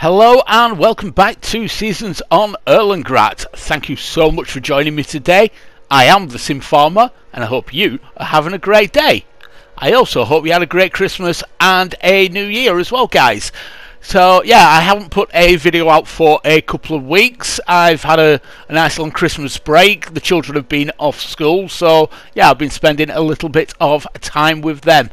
Hello and welcome back to Seasons on Erlengrat. Thank you so much for joining me today. I am the Sim Farmer and I hope you are having a great day. I also hope you had a great Christmas and a New Year as well, guys. So yeah, I haven't put a video out for a couple of weeks. I've had a, a, nice long Christmas break. The children have been off school, so yeah, I've been spending a little bit of time with them.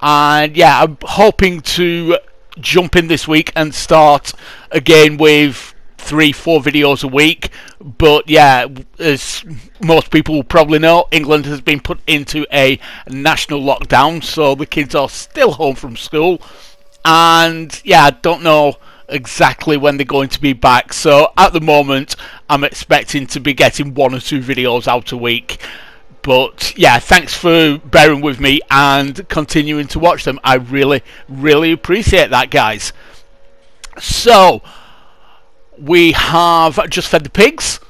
And yeah, I'm hoping to jump in this week and start again with three, four videos a week. But yeah, as most people probably know, England has been put into a national lockdown, so the kids are still home from school and yeah, I don't know exactly when they're going to be back. So at the moment, I'm expecting to be getting one or two videos out a week. But yeah, thanks for bearing with me and continuing to watch them. I really, really appreciate that, guys. So we have just fed the pigs.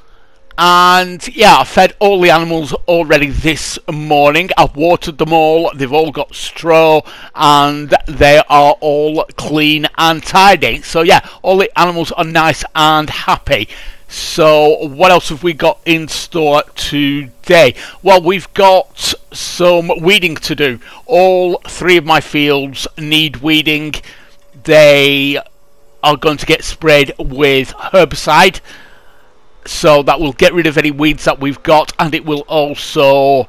And yeah, I fed all the animals already this morning. I've watered them all. They've all got straw and they are all clean and tidy. So yeah, all the animals are nice and happy. So what else have we got in store today? Well, we've got some weeding to do. All three of my fields need weeding. They are going to get sprayed with herbicide so that will get rid of any weeds that we've got and it will also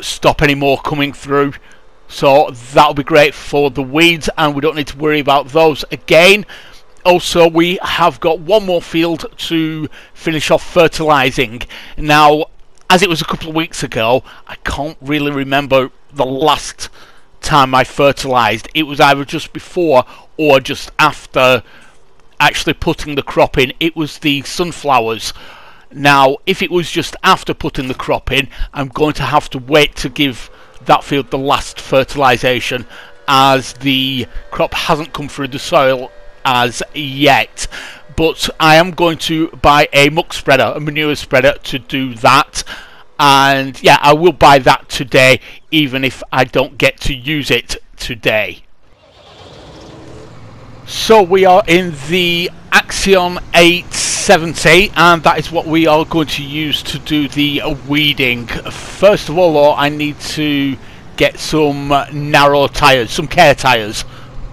stop any more coming through so that'll be great for the weeds and we don't need to worry about those again also we have got one more field to finish off fertilizing now as it was a couple of weeks ago I can't really remember the last time I fertilized it was either just before or just after actually putting the crop in. It was the sunflowers. Now, if it was just after putting the crop in, I'm going to have to wait to give that field the last fertilisation as the crop hasn't come through the soil as yet. But I am going to buy a muck spreader, a manure spreader to do that. And yeah, I will buy that today, even if I don't get to use it today. So we are in the Axion 870 and that is what we are going to use to do the weeding. First of all though, I need to get some uh, narrow tyres, some care tyres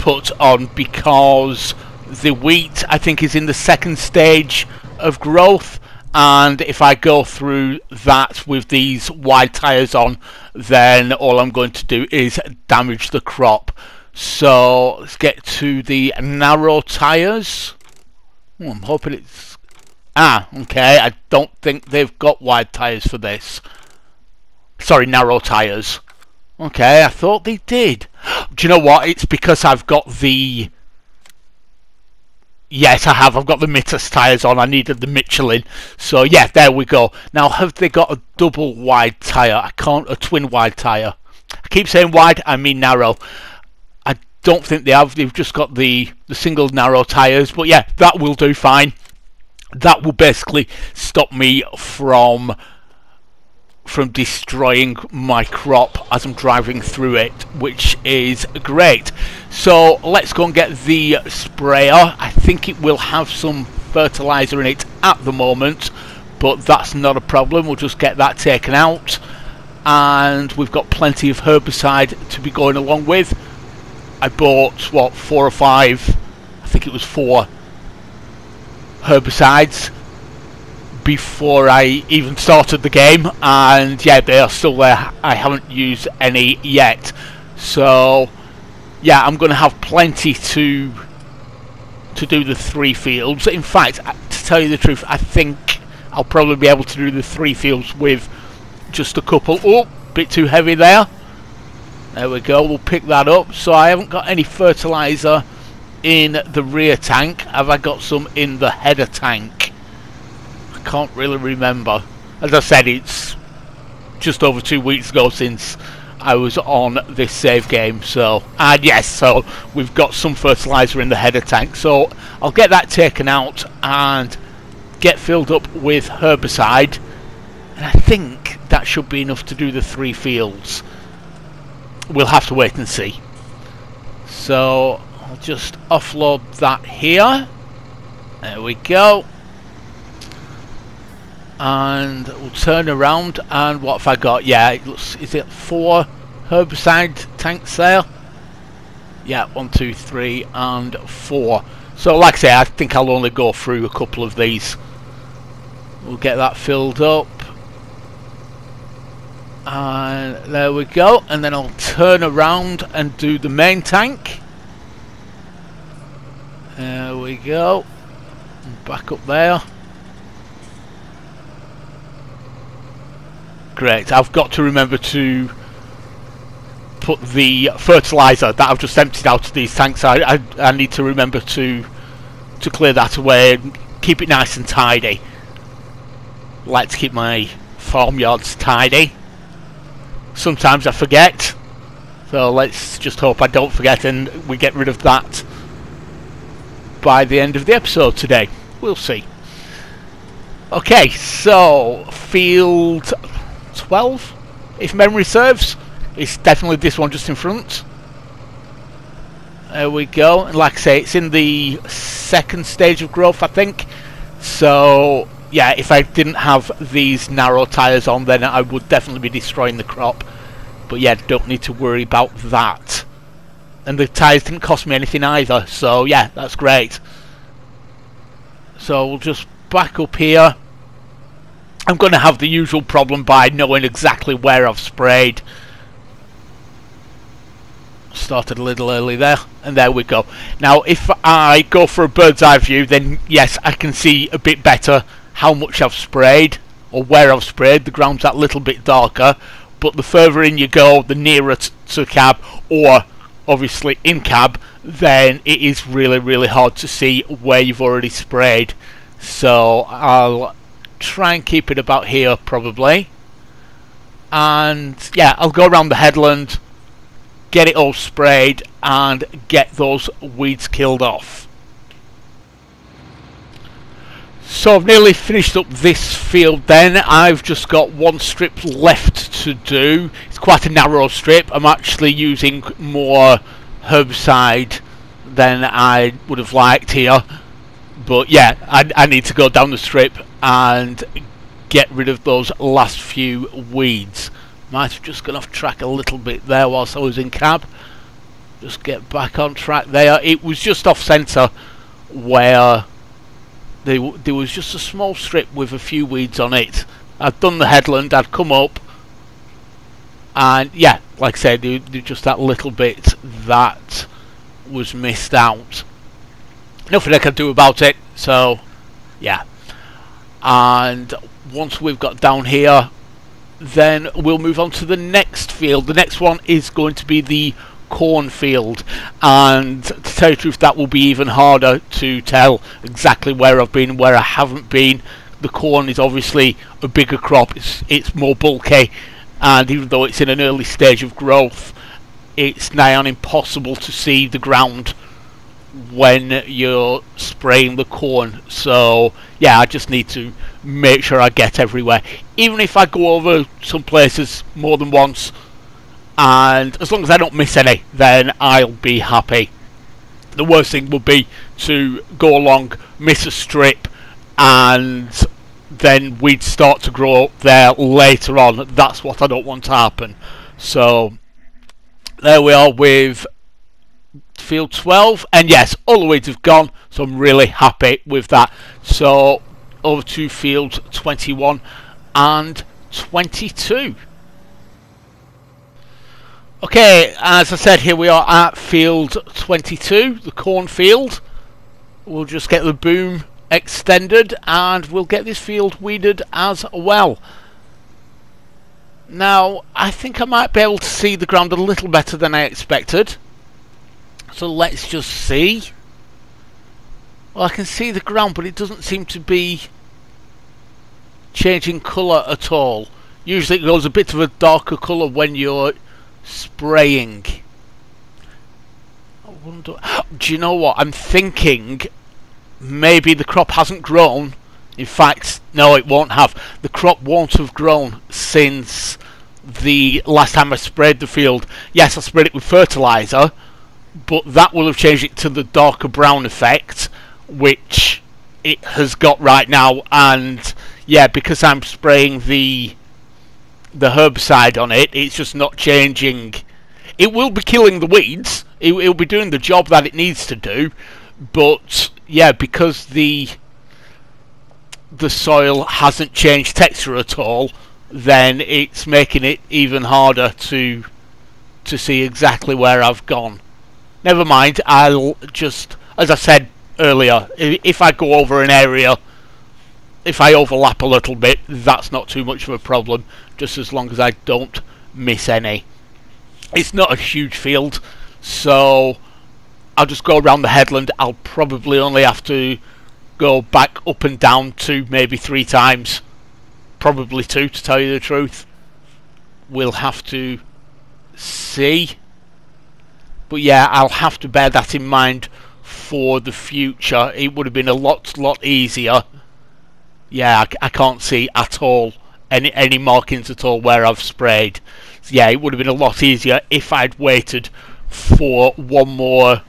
put on because the wheat I think is in the second stage of growth and if I go through that with these wide tyres on then all I'm going to do is damage the crop. So let's get to the narrow tyres. Oh, I'm hoping it's... Ah, okay, I don't think they've got wide tyres for this. Sorry, narrow tyres. Okay, I thought they did. Do you know what? It's because I've got the... Yes, I have. I've got the Mitas tyres on. I needed the Michelin. So, yeah, there we go. Now, have they got a double wide tyre? I can't... A twin wide tyre. I keep saying wide, I mean narrow I don't think they have. They've just got the, the single narrow tyres. But yeah, that will do fine. That will basically stop me from from destroying my crop as I'm driving through it, which is great. So let's go and get the sprayer. I think it will have some fertilizer in it at the moment, but that's not a problem. We'll just get that taken out. And we've got plenty of herbicide to be going along with. I bought what four or five I think it was four herbicides before I even started the game and yeah they are still there I haven't used any yet so yeah I'm gonna have plenty to to do the three fields in fact uh, to tell you the truth I think I'll probably be able to do the three fields with just a couple oh bit too heavy there there we go, we'll pick that up. So I haven't got any fertiliser in the rear tank. Have I got some in the header tank? Can't really remember. As I said, it's just over two weeks ago since I was on this save game. So, and yes, so we've got some fertiliser in the header tank. So I'll get that taken out and get filled up with herbicide. And I think that should be enough to do the three fields we'll have to wait and see. So I'll just offload that here. There we go. And we'll turn around and what have I got? Yeah, it looks, is it four herbicide tanks there? Yeah, one, two, three, and four. So like I say, I think I'll only go through a couple of these. We'll get that filled up. And there we go. And then I'll turn around and do the main tank. There we go. Back up there. Great. I've got to remember to put the fertilizer that I've just emptied out of these tanks. I, I, I need to remember to to clear that away and keep it nice and tidy. Like to keep my farmyards tidy. Sometimes I forget. So let's just hope I don't forget and we get rid of that by the end of the episode today. We'll see. Okay, so field 12, if memory serves. It's definitely this one just in front. There we go. And like I say, it's in the second stage of growth, I think. So, yeah, if I didn't have these narrow tyres on, then I would definitely be destroying the crop. But yeah, don't need to worry about that and the tyres didn't cost me anything either so yeah that's great so we'll just back up here I'm going to have the usual problem by knowing exactly where I've sprayed. Started a little early there and there we go. Now if I go for a bird's eye view then yes I can see a bit better how much I've sprayed or where I've sprayed. The ground's that little bit darker but the further in you go the nearer to cab or obviously in cab, then it is really, really hard to see where you've already sprayed. So I'll try and keep it about here probably. And yeah, I'll go around the headland, get it all sprayed, and get those weeds killed off. So I've nearly finished up this field then. I've just got one strip left to do. It's quite a narrow strip. I'm actually using more herbicide than I would have liked here. But yeah, I, I need to go down the strip and get rid of those last few weeds. Might have just gone off track a little bit there whilst I was in cab. Just get back on track there. It was just off centre where they, there was just a small strip with a few weeds on it. I'd done the headland, I'd come up, and yeah, like I said, there, just that little bit that was missed out. Nothing I can do about it, so yeah. And once we've got down here, then we'll move on to the next field. The next one is going to be the cornfield. And to tell you the truth that will be even harder to tell exactly where I've been where I haven't been. The corn is obviously a bigger crop. It's, it's more bulky. And even though it's in an early stage of growth it's nigh on impossible to see the ground when you're spraying the corn so yeah I just need to make sure I get everywhere even if I go over some places more than once and as long as I don't miss any, then I'll be happy. The worst thing would be to go along, miss a strip, and then we'd start to grow up there later on. That's what I don't want to happen. So there we are with field 12 and yes all the weeds have gone so I'm really happy with that so over to field 21 and 22 Okay, as I said, here we are at field 22, the cornfield. We'll just get the boom extended and we'll get this field weeded as well. Now, I think I might be able to see the ground a little better than I expected. So let's just see. Well, I can see the ground, but it doesn't seem to be changing colour at all. Usually it goes a bit of a darker colour when you're spraying. I wonder. Do you know what? I'm thinking maybe the crop hasn't grown. In fact, no, it won't have. The crop won't have grown since the last time I sprayed the field. Yes, I sprayed it with fertilizer, but that will have changed it to the darker brown effect, which it has got right now, and yeah, because I'm spraying the the herbicide on it, it's just not changing. It will be killing the weeds. It, will be doing the job that it needs to do, but yeah, because the the soil hasn't changed texture at all, then it's making it even harder to to see exactly where I've gone. Never mind, I'll just, as I said earlier, if I go over an area, if I overlap a little bit, that's not too much of a problem, just as long as I don't miss any. It's not a huge field, so I'll just go around the headland. I'll probably only have to go back up and down two, maybe three times. Probably two, to tell you the truth. We'll have to see. But yeah, I'll have to bear that in mind for the future. It would have been a lot, lot easier. Yeah, I, I can't see at all any any markings at all where I've sprayed. So yeah, it would have been a lot easier if I'd waited for one more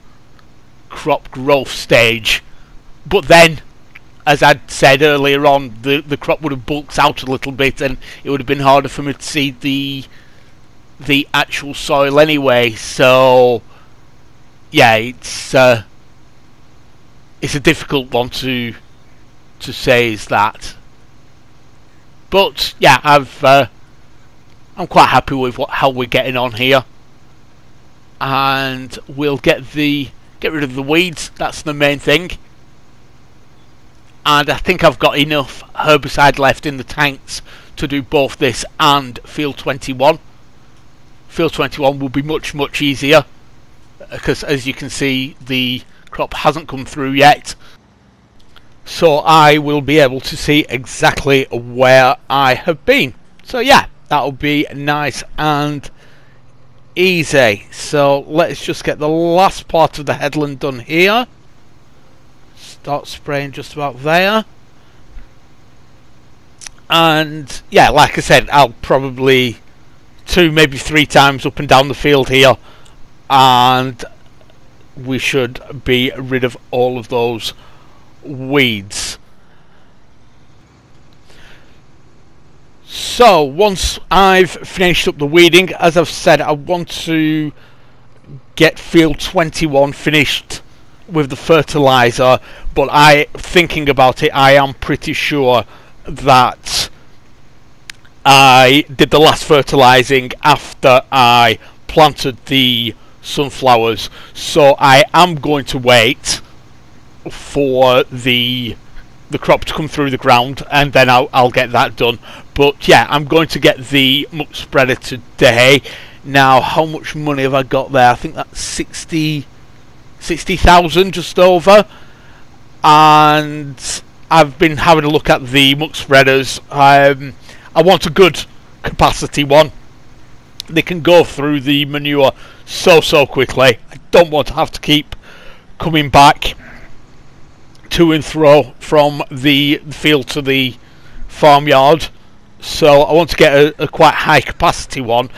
crop growth stage. But then, as I'd said earlier on, the, the crop would have bulked out a little bit and it would have been harder for me to see the the actual soil anyway. So yeah, it's uh, it's a difficult one to to say is that. But yeah, I've uh, I'm quite happy with what how we're getting on here, and we'll get the get rid of the weeds. That's the main thing. And I think I've got enough herbicide left in the tanks to do both this and Field 21. Field 21 will be much much easier because as you can see the crop hasn't come through yet. So I will be able to see exactly where I have been. So yeah that'll be nice and easy. So let's just get the last part of the headland done here. Start spraying just about there. And yeah like I said I'll probably two, maybe three times up and down the field here, and we should be rid of all of those weeds. So, once I've finished up the weeding, as I've said, I want to get field 21 finished with the fertilizer, but I, thinking about it, I am pretty sure that I did the last fertilizing after I planted the sunflowers, so I am going to wait for the the crop to come through the ground and then I'll, I'll get that done. But yeah I'm going to get the muck spreader today. Now how much money have I got there? I think that's 60 60,000 just over. And I've been having a look at the muck spreaders. Um, I want a good capacity one. They can go through the manure so so quickly. I don't want to have to keep coming back to and fro from the field to the farmyard. So I want to get a, a quite high capacity one,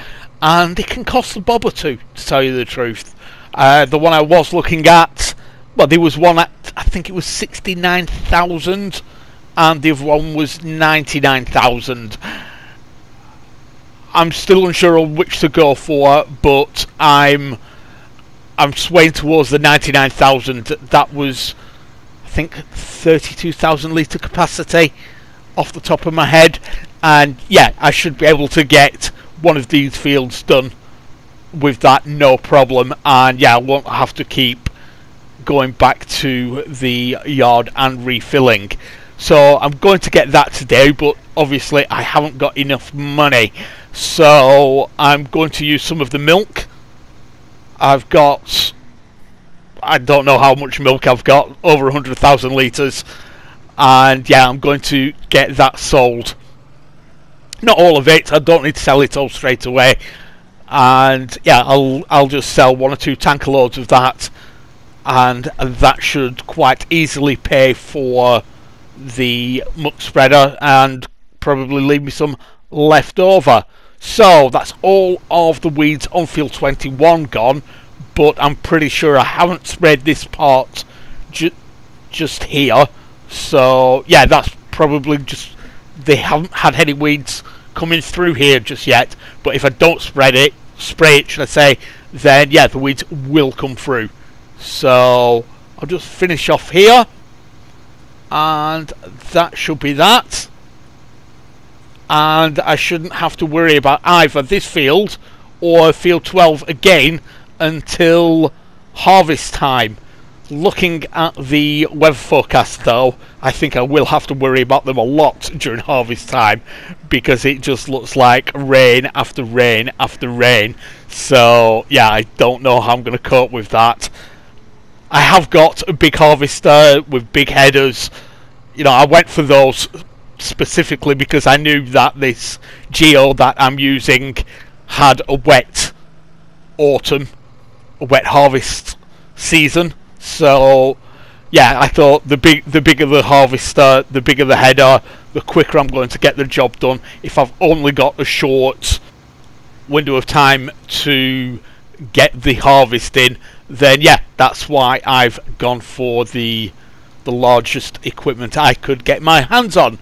and it can cost a bob or two, to tell you the truth. Uh, the one I was looking at, well, there was one at I think it was sixty nine thousand and the other one was 99,000. I'm still unsure on which to go for, but I'm I'm swaying towards the 99,000. That was, I think, 32,000 litre capacity off the top of my head. And yeah, I should be able to get one of these fields done with that no problem. And yeah, I won't have to keep going back to the yard and refilling. So I'm going to get that today, but obviously I haven't got enough money. So I'm going to use some of the milk. I've got, I don't know how much milk I've got, over 100,000 litres. And yeah, I'm going to get that sold. Not all of it, I don't need to sell it all straight away. And yeah, I'll, I'll just sell one or two tanker loads of that. And that should quite easily pay for the muck spreader and probably leave me some left over. So that's all of the weeds on field 21 gone, but I'm pretty sure I haven't spread this part ju just here. So yeah, that's probably just they haven't had any weeds coming through here just yet. But if I don't spread it, spray it, should I say, then yeah, the weeds will come through. So I'll just finish off here, and that should be that. And I shouldn't have to worry about either this field or field 12 again until harvest time. Looking at the weather forecast though, I think I will have to worry about them a lot during harvest time because it just looks like rain after rain after rain. So, yeah, I don't know how I'm going to cope with that. I have got a big harvester with big headers. You know, I went for those specifically because I knew that this geo that I'm using had a wet autumn, a wet harvest season. So, yeah, I thought the big, the bigger the harvester, the bigger the header, the quicker I'm going to get the job done. If I've only got a short window of time to get the harvest in, then yeah, that's why I've gone for the the largest equipment I could get my hands on.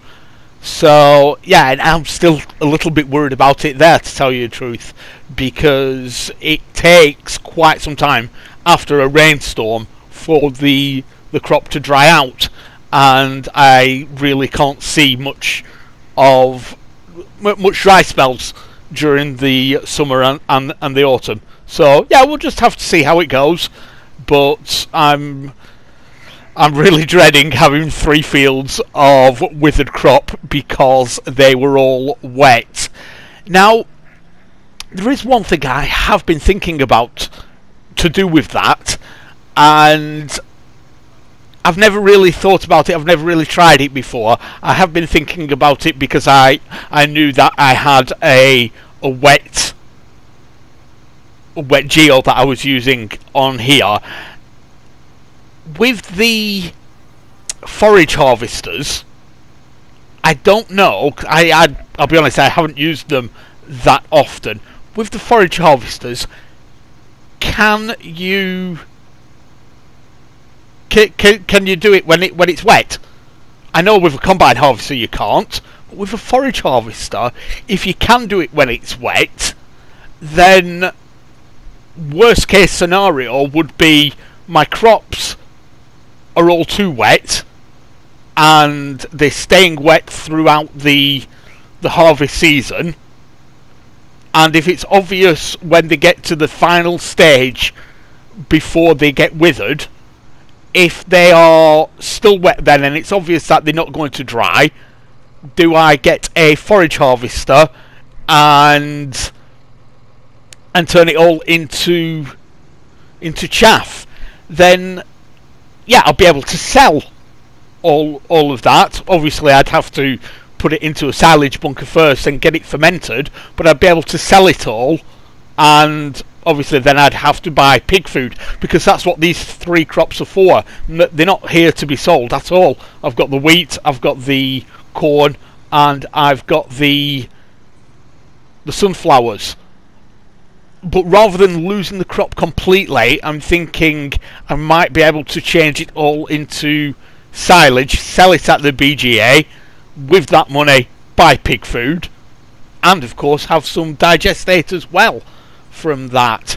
So yeah, and I'm still a little bit worried about it there, to tell you the truth, because it takes quite some time after a rainstorm for the the crop to dry out, and I really can't see much of much dry spells during the summer and, and, and the autumn. So yeah, we'll just have to see how it goes. But I'm I'm really dreading having three fields of withered crop because they were all wet. Now, there is one thing I have been thinking about to do with that, and I've never really thought about it. I've never really tried it before. I have been thinking about it because I I knew that I had a a wet wet geo that I was using on here, with the forage harvesters, I don't know. I, I I'll be honest, I haven't used them that often. With the forage harvesters, can you can, can, can you do it when it when it's wet? I know with a combine harvester you can't, but with a forage harvester, if you can do it when it's wet, then worst case scenario would be my crops are all too wet and they're staying wet throughout the the harvest season. And if it's obvious when they get to the final stage before they get withered if they are still wet then and it's obvious that they're not going to dry do I get a forage harvester and and turn it all into into chaff then yeah, I'll be able to sell all all of that. Obviously, I'd have to put it into a silage bunker first and get it fermented, but I'd be able to sell it all, and obviously then I'd have to buy pig food because that's what these three crops are for. They're not here to be sold at all. I've got the wheat, I've got the corn, and I've got the the sunflowers but rather than losing the crop completely, I'm thinking I might be able to change it all into silage, sell it at the BGA, with that money buy pig food, and of course have some digestate as well from that.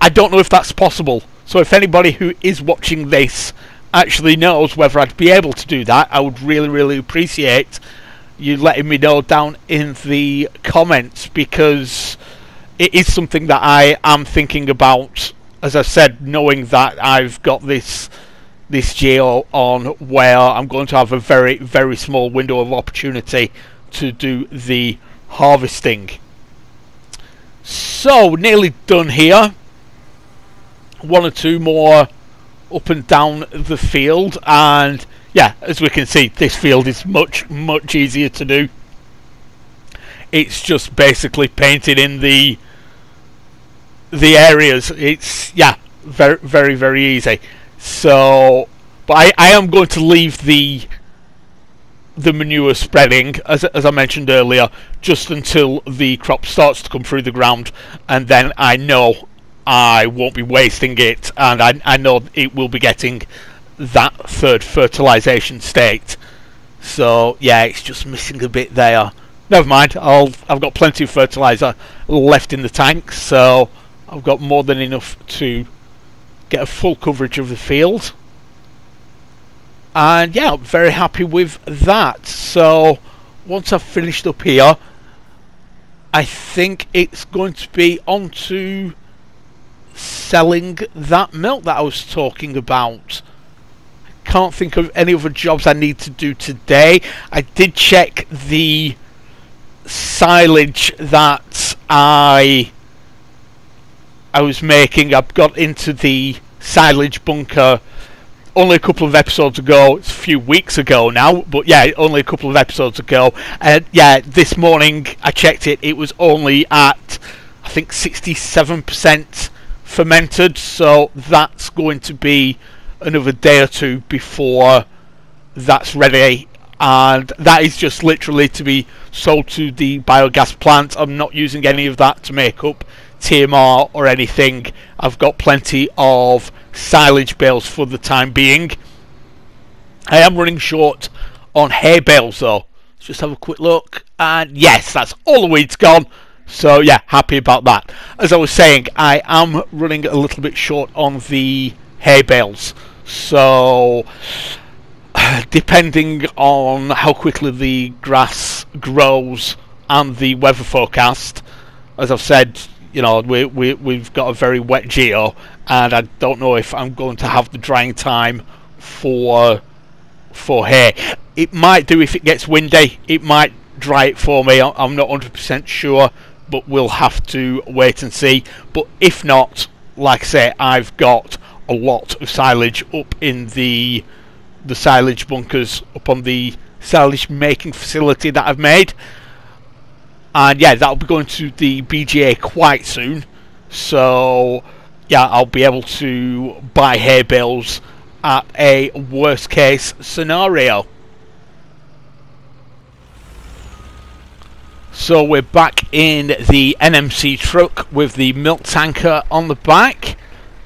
I don't know if that's possible, so if anybody who is watching this actually knows whether I'd be able to do that, I would really, really appreciate you letting me know down in the comments because it is something that I am thinking about. As I said, knowing that I've got this this geo on where I'm going to have a very very small window of opportunity to do the harvesting. So nearly done here. One or two more up and down the field and yeah as we can see this field is much much easier to do it's just basically painted in the the areas. It's yeah, very very very easy. So, but I, I am going to leave the the manure spreading as as I mentioned earlier, just until the crop starts to come through the ground, and then I know I won't be wasting it, and I I know it will be getting that third fertilization state. So yeah, it's just missing a bit there. Never mind. I'll I've got plenty of fertilizer left in the tank, so I've got more than enough to get a full coverage of the field. And yeah, I'm very happy with that. So once I've finished up here, I think it's going to be on to selling that milk that I was talking about. Can't think of any other jobs I need to do today. I did check the silage that I I was making. I've got into the silage bunker only a couple of episodes ago. It's a few weeks ago now, but yeah, only a couple of episodes ago. And yeah, this morning I checked it. It was only at I think 67% fermented, so that's going to be another day or two before that's ready. And that is just literally to be sold to the biogas plant. I'm not using any of that to make up TMR or anything. I've got plenty of silage bales for the time being. I am running short on hay bales though. Let's just have a quick look. And yes, that's all the weeds gone. So yeah, happy about that. As I was saying, I am running a little bit short on the hay bales. So depending on how quickly the grass grows and the weather forecast, as I've said, you know, we, we, we've got a very wet geo, and I don't know if I'm going to have the drying time for for hay. It might do if it gets windy. It might dry it for me. I'm not 100% sure, but we'll have to wait and see. But if not, like I say, I've got a lot of silage up in the the silage bunkers up on the silage making facility that I've made and yeah, that'll be going to the BGA quite soon. So yeah, I'll be able to buy hay at a worst case scenario. So we're back in the NMC truck with the milk tanker on the back.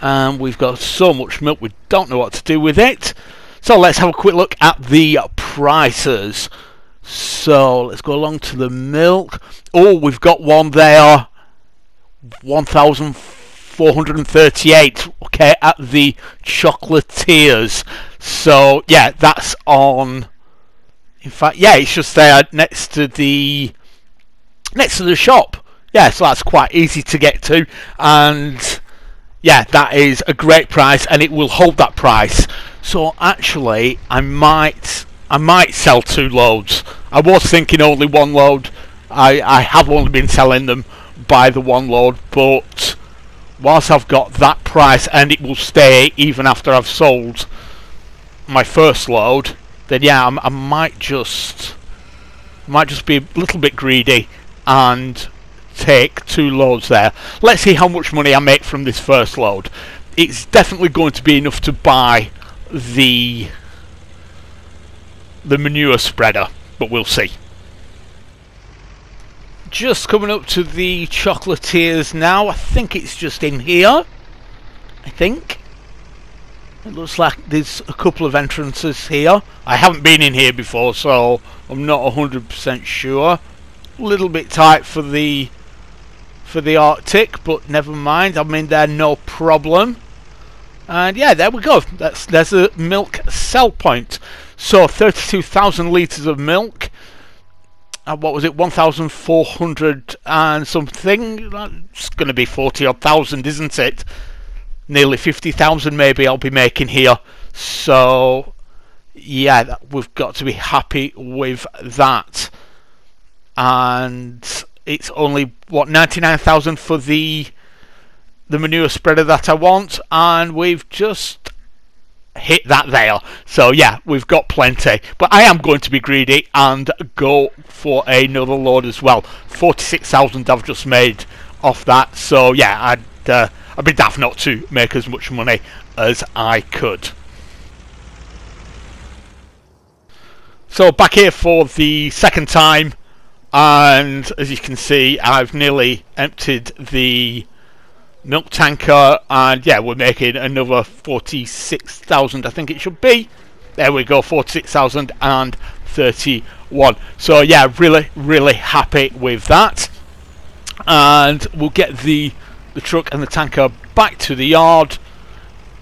And we've got so much milk we don't know what to do with it. So let's have a quick look at the prices. So let's go along to the milk. Oh, we've got one there. 1,438. Okay, at the chocolatiers. So yeah, that's on. In fact, yeah, it's just there next to the next to the shop. Yeah, so that's quite easy to get to, and yeah, that is a great price, and it will hold that price. So actually, I might I might sell two loads. I was thinking only one load. I, I have only been selling them by the one load, but whilst I've got that price and it will stay even after I've sold my first load, then yeah, I'm, i might just might just be a little bit greedy and take two loads there. Let's see how much money I make from this first load. It's definitely going to be enough to buy the the manure spreader, but we'll see. Just coming up to the chocolatiers now. I think it's just in here. I think. It looks like there's a couple of entrances here. I haven't been in here before, so I'm not 100% sure. A little bit tight for the for the Arctic, but never mind. I'm in there, no problem. And yeah, there we go. That's there's a milk sell point. So 32,000 litres of milk. Uh, what was it? 1,400 and something. That's going to be 40 odd thousand, isn't it? Nearly 50,000 maybe I'll be making here. So yeah, we've got to be happy with that. And it's only what 99,000 for the the manure spreader that I want, and we've just hit that there. So yeah, we've got plenty. But I am going to be greedy and go for another load as well. 46,000 I've just made off that. So yeah, I'd, uh, I'd be daft not to make as much money as I could. So back here for the second time and as you can see I've nearly emptied the milk tanker, and yeah, we're making another 46,000, I think it should be. There we go, 46,031. So yeah, really, really happy with that. And we'll get the the truck and the tanker back to the yard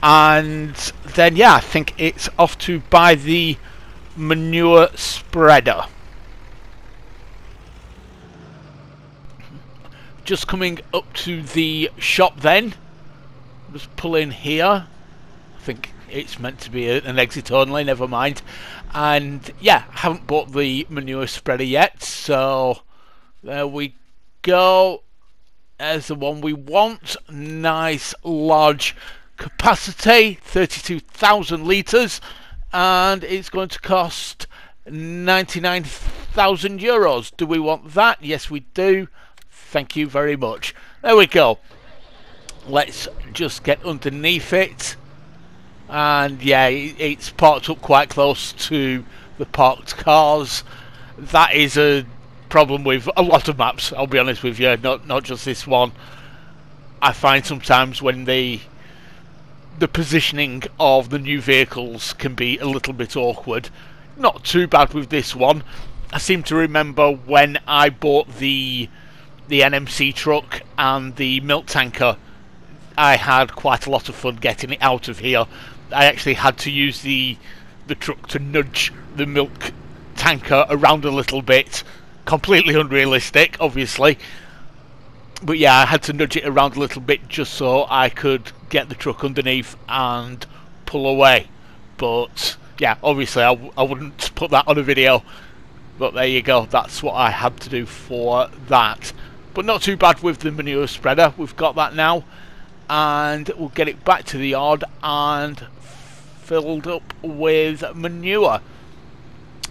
and then yeah I think it's off to buy the manure spreader just coming up to the shop then just pull in here I think it's meant to be an exit only never mind and yeah haven't bought the manure spreader yet so there we go as the one we want. Nice large capacity, 32,000 litres, and it's going to cost 99,000 euros. Do we want that? Yes, we do. Thank you very much. There we go. Let's just get underneath it. And yeah, it's parked up quite close to the parked cars. That is a problem with a lot of maps. I'll be honest with you, not not just this one. I find sometimes when the the positioning of the new vehicles can be a little bit awkward. Not too bad with this one. I seem to remember when I bought the the NMC truck and the milk tanker, I had quite a lot of fun getting it out of here. I actually had to use the the truck to nudge the milk tanker around a little bit completely unrealistic, obviously. But yeah, I had to nudge it around a little bit just so I could get the truck underneath and pull away. But yeah, obviously I w- I wouldn't put that on a video. But there you go, that's what I had to do for that. But not too bad with the manure spreader, we've got that now. And we'll get it back to the yard and filled up with manure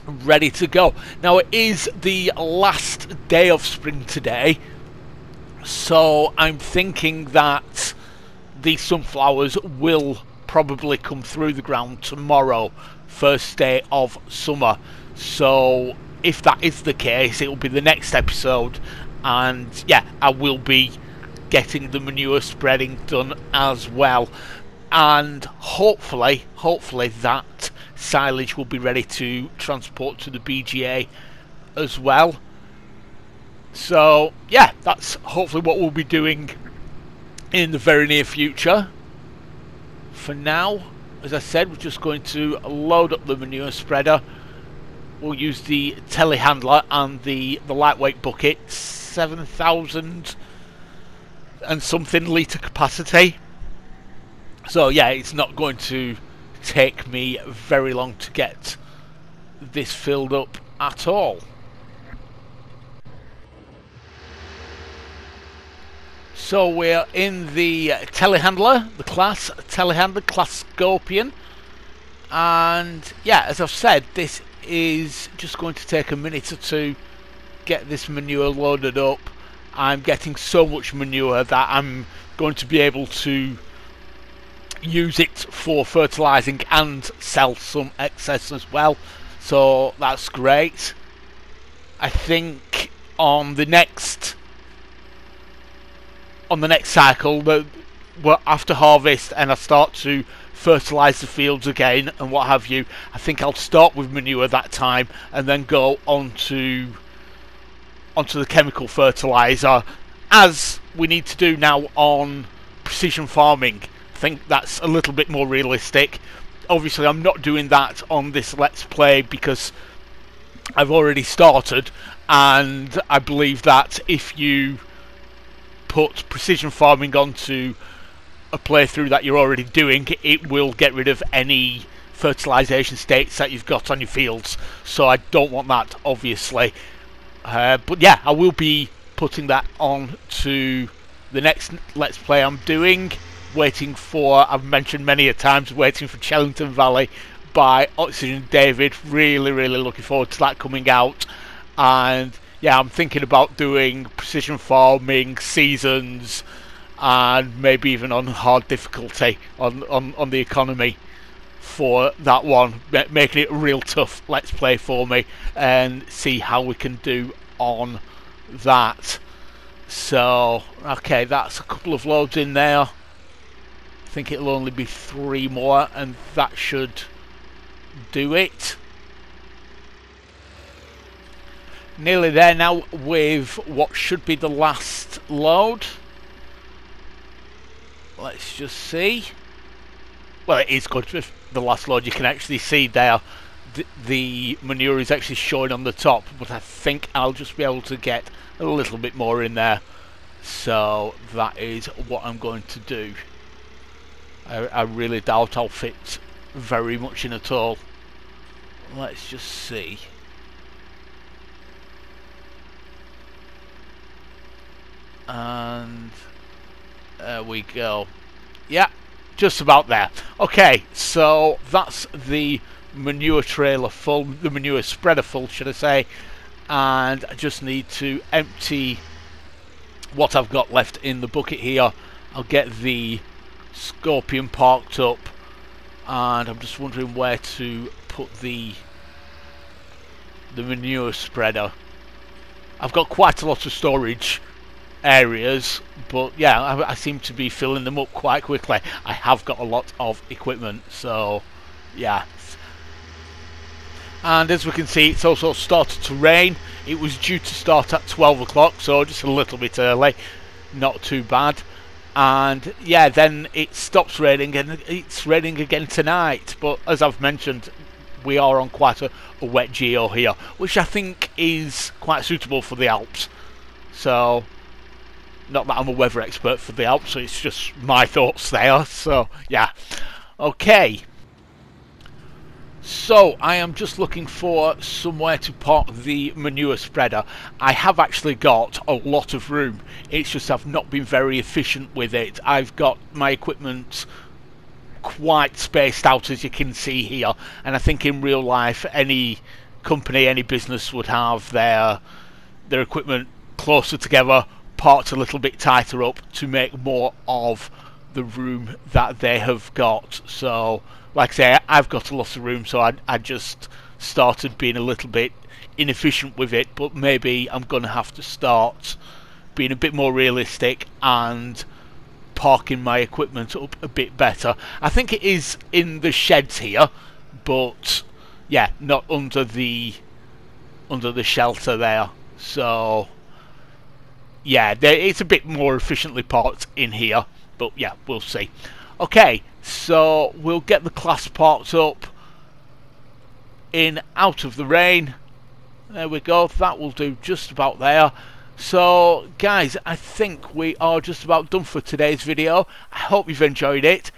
ready to go. Now it is the last day of spring today, so I'm thinking that the sunflowers will probably come through the ground tomorrow, first day of summer. So if that is the case, it will be the next episode, and yeah, I will be getting the manure spreading done as well. And hopefully, hopefully that silage will be ready to transport to the BGA as well. So, yeah, that's hopefully what we'll be doing in the very near future. For now, as I said, we're just going to load up the manure spreader. We'll use the telehandler and the, the lightweight bucket, 7,000 and something litre capacity. So yeah, it's not going to take me very long to get this filled up at all. So we're in the telehandler, the Claas telehandler, Claas Scorpion. And yeah, as I've said, this is just going to take a minute or two get this manure loaded up. I'm getting so much manure that I'm going to be able to use it for fertilizing and sell some excess as well. So that's great. I think on the next on the next cycle, the, well, after harvest, and I start to fertilize the fields again and what have you. I think I'll start with manure that time and then go on to onto the chemical fertilizer as we need to do now on precision farming I think that's a little bit more realistic. Obviously, I'm not doing that on this Let's Play because I've already started, and I believe that if you put precision farming onto a playthrough that you're already doing, it will get rid of any fertilization states that you've got on your fields. So I don't want that, obviously. Uh, but yeah, I will be putting that on to the next Let's Play I'm doing waiting for, I've mentioned many a times, waiting for Chellington Valley by Oxygen David. Really, really looking forward to that coming out. And yeah, I'm thinking about doing precision farming seasons and maybe even on hard difficulty on, on, on the economy for that one, making it real tough let's play for me and see how we can do on that. So, okay, that's a couple of loads in there. I think it'll only be three more, and that should do it. Nearly there now with what should be the last load. Let's just see. Well, it is good the last load. You can actually see there the, manure is actually showing on the top, but I think I'll just be able to get a little bit more in there. So that is what I'm going to do. I, I really doubt I'll fit very much in at all. Let's just see. And there we go. Yeah, just about there. Okay, so that's the manure trailer full, the manure spreader full, should I say. And I just need to empty what I've got left in the bucket here. I'll get the Scorpion parked up. And I'm just wondering where to put the the manure spreader. I've got quite a lot of storage areas, but yeah, I, I, seem to be filling them up quite quickly. I have got a lot of equipment, so yeah. And as we can see, it's also started to rain. It was due to start at 12 o'clock, so just a little bit early. Not too bad. And yeah, then it stops raining and it's raining again tonight. But as I've mentioned, we are on quite a, a wet geo here, which I think is quite suitable for the Alps. So not that I'm a weather expert for the Alps, so it's just my thoughts there. So, yeah. Okay. So, I am just looking for somewhere to park the manure spreader. I have actually got a lot of room. It's just I've not been very efficient with it. I've got my equipment quite spaced out as you can see here. And I think in real life, any company, any business would have their their equipment closer together parts a little bit tighter up to make more of the room that they have got. So, like I say, I've got a lot of room, so I, I just started being a little bit inefficient with it, but maybe I'm going to have to start being a bit more realistic and parking my equipment up a bit better. I think it is in the sheds here, but yeah, not under the under the shelter there. So yeah, it's a bit more efficiently parked in here, but yeah, we'll see. Okay, so we'll get the Claas parked up in out of the rain. There we go, that will do just about there. So, guys, I think we are just about done for today's video. I hope you've enjoyed it.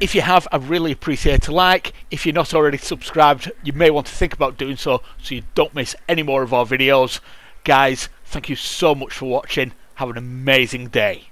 If you have, I really appreciate a like. If you're not already subscribed, you may want to think about doing so so you don't miss any more of our videos. Guys, Thank you so much for watching. Have an amazing day.